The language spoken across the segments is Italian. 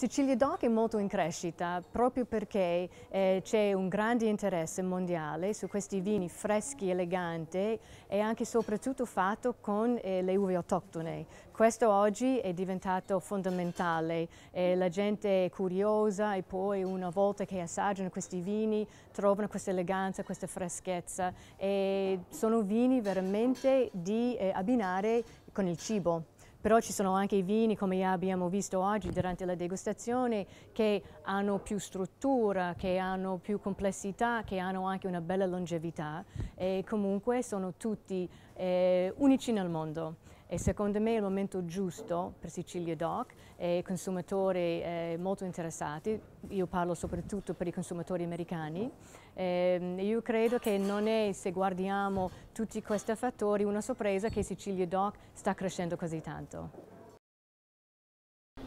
Sicilia Doc è molto in crescita proprio perché eh, c'è un grande interesse mondiale su questi vini freschi, eleganti e anche e soprattutto fatto con eh, le uve autoctone. Questo oggi è diventato fondamentale, eh, la gente è curiosa e poi una volta che assaggiano questi vini trovano questa eleganza, questa freschezza e sono vini veramente di eh, abbinare con il cibo però ci sono anche i vini, come abbiamo visto oggi durante la degustazione, che hanno più struttura, che hanno più complessità, che hanno anche una bella longevità. E comunque sono tutti eh, unici nel mondo e secondo me è il momento giusto per Sicilia Doc e i consumatori eh, molto interessati, io parlo soprattutto per i consumatori americani, eh, io credo che non è se guardiamo tutti questi fattori una sorpresa che Sicilia Doc sta crescendo così tanto.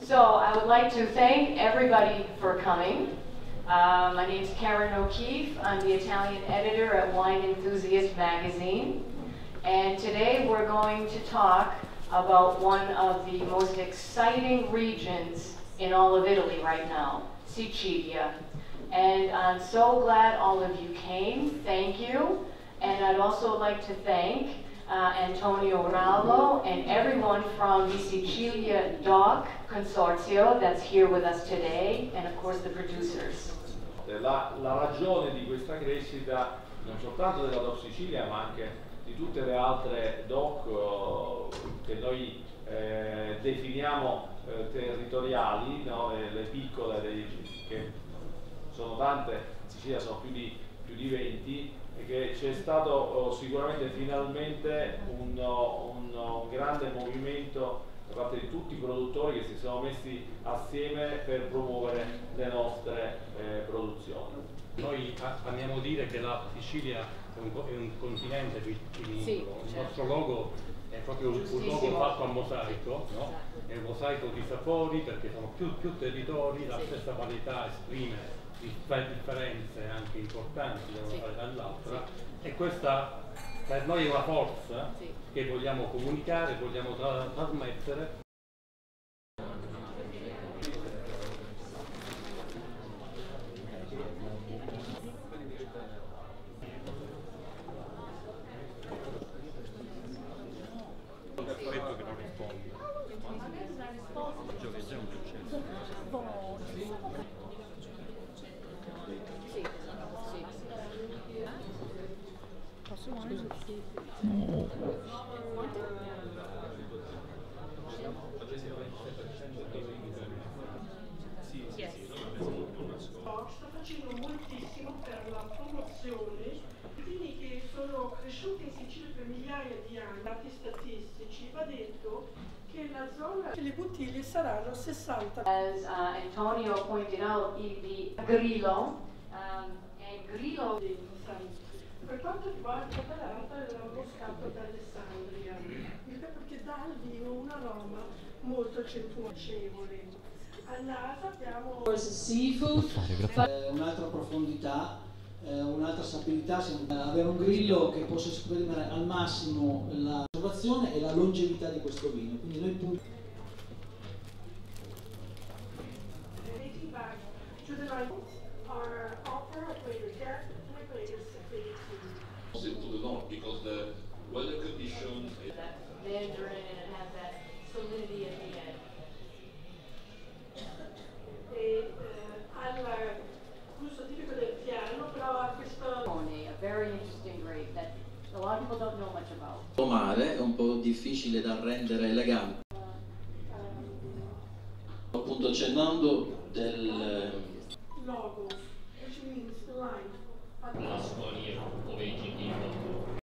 So I would like to thank everybody for coming. Uh, my name is Karen O'Keefe. I'm the Italian editor at Wine Enthusiast magazine. And today we're going to talk about one of the most exciting regions in all of Italy right now, Sicilia. And I'm so glad all of you came. Thank you. And I'd also like to thank uh, Antonio Rallo and everyone from the Sicilia Doc Consortio that's here with us today, and of course the producers. La, la ragione di questa crescita non soltanto della Doc Sicilia ma anche di tutte le altre DOC uh, che noi eh, definiamo eh, territoriali, no? le, le, piccole, le, che sono tante, in Sicilia sono più di, più di 20, e che c'è stato oh, sicuramente finalmente un, un, un grande movimento da parte di tutti i produttori che si sono messi assieme per promuovere le nostre eh, produzioni. Noi amiamo dire che la Sicilia è un, è un continente vitivinicolo, sì, il certo. nostro logo è proprio un, logo fatto a mosaico, no? Esatto. è un mosaico di sapori perché sono più, più territori, la sì. stessa varietà esprime differenze anche importanti da una varietà all'altra e questa per noi è una forza che vogliamo comunicare, vogliamo tra trasmettere sta facendo per la promozione quindi che sono per migliaia di anni, detto che la zona le bottiglie saranno 60. As uh, Antonio pointed out, il grillo, um, e grillo per quanto riguarda l'altra era lo scatto d'Alessandria, perché dà al vino un aroma molto accentuacevole. Al naso abbiamo seafood, eh, un'altra profondità, eh, un'altra sapidità, avere un grillo che possa esprimere al massimo la conservazione e la longevità di questo vino. Quindi noi because the weather condition that measure in and have that solidity at the end. E. Eh, Mare è un po' difficile da rendere elegante. Appunto accennando del logo, which means line.